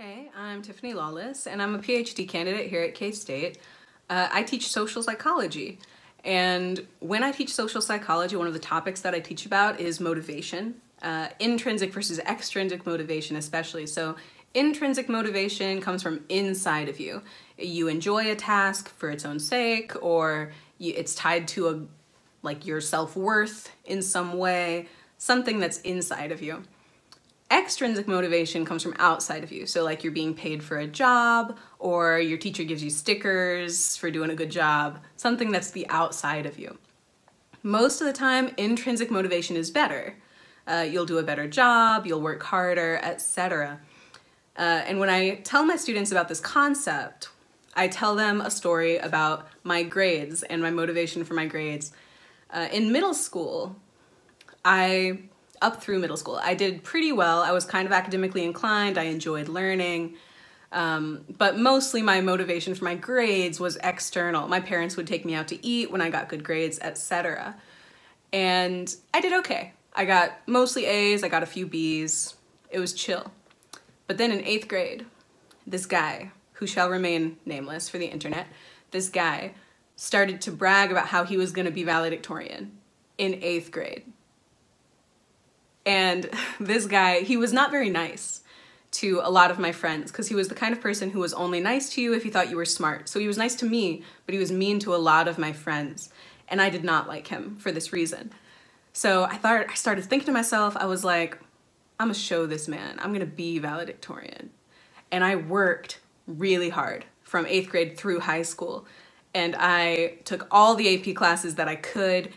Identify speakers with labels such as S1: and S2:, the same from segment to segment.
S1: Hey, I'm Tiffany Lawless, and I'm a PhD candidate here at K-State. Uh, I teach social psychology, and when I teach social psychology, one of the topics that I teach about is motivation, uh, intrinsic versus extrinsic motivation especially. So intrinsic motivation comes from inside of you. You enjoy a task for its own sake, or you, it's tied to a like your self-worth in some way, something that's inside of you extrinsic motivation comes from outside of you. So, like you're being paid for a job, or your teacher gives you stickers for doing a good job, something that's the outside of you. Most of the time, intrinsic motivation is better. Uh, you'll do a better job, you'll work harder, etc. Uh, and when I tell my students about this concept, I tell them a story about my grades and my motivation for my grades. Uh, in middle school, I up through middle school. I did pretty well. I was kind of academically inclined. I enjoyed learning. Um, but mostly my motivation for my grades was external. My parents would take me out to eat when I got good grades, etc. And I did okay. I got mostly A's, I got a few B's. It was chill. But then in eighth grade, this guy, who shall remain nameless for the internet, this guy started to brag about how he was going to be valedictorian in eighth grade. And this guy, he was not very nice to a lot of my friends because he was the kind of person who was only nice to you if he thought you were smart. So he was nice to me, but he was mean to a lot of my friends. And I did not like him for this reason. So I thought I started thinking to myself, I was like, I'm gonna show this man. I'm gonna be valedictorian. And I worked really hard from eighth grade through high school. And I took all the AP classes that I could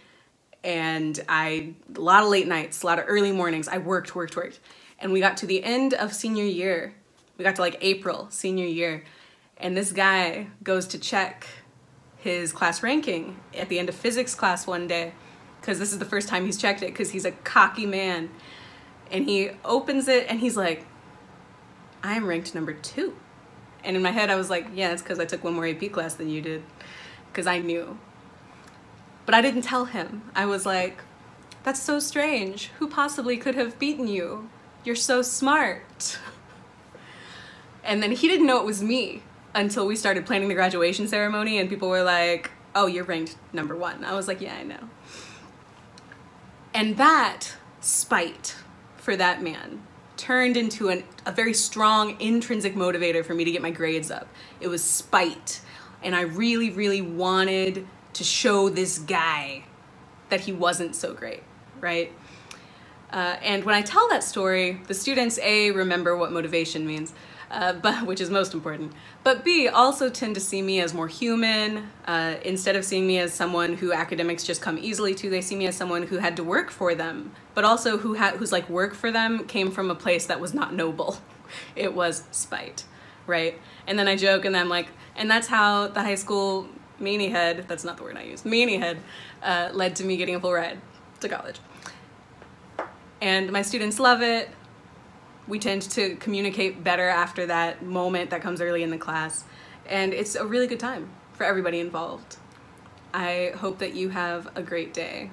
S1: and I a lot of late nights, a lot of early mornings. I worked, worked, worked. And we got to the end of senior year. We got to like April, senior year. And this guy goes to check his class ranking at the end of physics class one day because this is the first time he's checked it because he's a cocky man. And he opens it and he's like, I am ranked number two. And in my head, I was like, yeah, it's because I took one more AP class than you did because I knew but I didn't tell him. I was like, that's so strange. Who possibly could have beaten you? You're so smart. And then he didn't know it was me until we started planning the graduation ceremony and people were like, oh, you're ranked number one. I was like, yeah, I know. And that spite for that man turned into an, a very strong intrinsic motivator for me to get my grades up. It was spite. And I really, really wanted to show this guy that he wasn't so great, right? Uh, and when I tell that story, the students A remember what motivation means, uh, but which is most important. But B also tend to see me as more human. Uh, instead of seeing me as someone who academics just come easily to, they see me as someone who had to work for them, but also who had whose like work for them came from a place that was not noble. It was spite, right? And then I joke, and then I'm like, and that's how the high school meanie head, that's not the word I use, meanie head, uh, led to me getting a full ride to college. And my students love it. We tend to communicate better after that moment that comes early in the class. And it's a really good time for everybody involved. I hope that you have a great day.